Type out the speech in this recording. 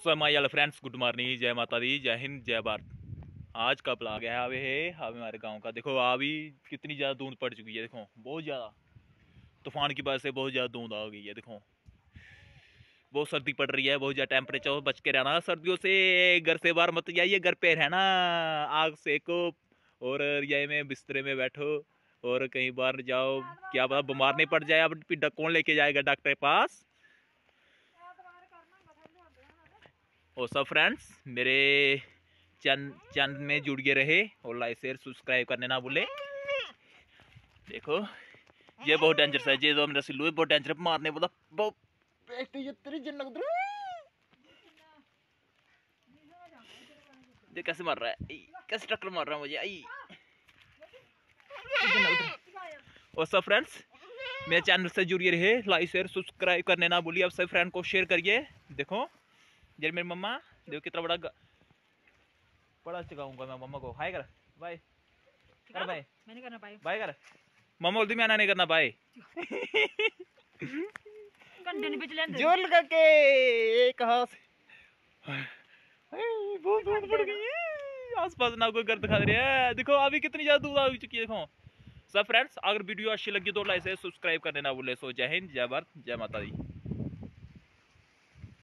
सो माई वाले friends, good morning, जय माता दी, जय हिंद, जय भारत। आज का ब्लॉग है अभी है, अभी हमारे गाँव का। देखो, अभी कितनी ज़्यादा धुंध पड़ चुकी है, देखो, बहुत ज़्यादा। तूफ़ान की वजह से बहुत ज़्यादा धुंध आ गई है, देखो। बहुत सर्दी पड़ रही है, बहुत ज़्यादा टेम्परेचर बच के रहना। सर्दियों से घर से बाहर मत जाइए, घर पे रहना। आग सेको और रजाई में, बिस्तरे में बैठो, और कहीं बाहर जाओ। क्या पता, बीमार नहीं पड़ जाए अब कौन लेके जाएगा डॉक्टर के पास। और सब फ्रेंड्स मेरे चंद चंद में जुड़ गए रहे और लाइक शेयर सब्सक्राइब करने ना भूले। देखो, ये बहुत डेंजरस है। ये जो मेरा सिल्लू बहुत डेंजर मारने वाला बहुत ये कैसे मार रहा है। कैसे टक्कर मार रहा है मुझे। आई। और सब फ्रेंड्स मेरे चैनल से जुड़िए रहे। लाइक शेयर सब्सक्राइब करने ना भूलिए अब सब फ्रेंड को शेयर करिए। देखो। जब मेरी मम्मा देखो कितना बड़ा बड़ा चुकाऊँगा मैं मम्मा को हाय कर बाय कर बाय मैंने करना पाई बाय कर मम्मा बोलती मैं नहीं करना बाय कंडे ने बिच लेंदे ज़ोर लगा के एक हाथ बहुत दूर पड़ गई है आसपास ना कोई घर दिखा रहा है देखो अभी कितनी ज़्यादा दूर आ चुकी है देखो सब फ्रेंड्स अगर वीडियो अच्छी लगी तो लाइक से सब्सक्राइब करने ना भूले सो जय हिंद जय भारत जय माता दी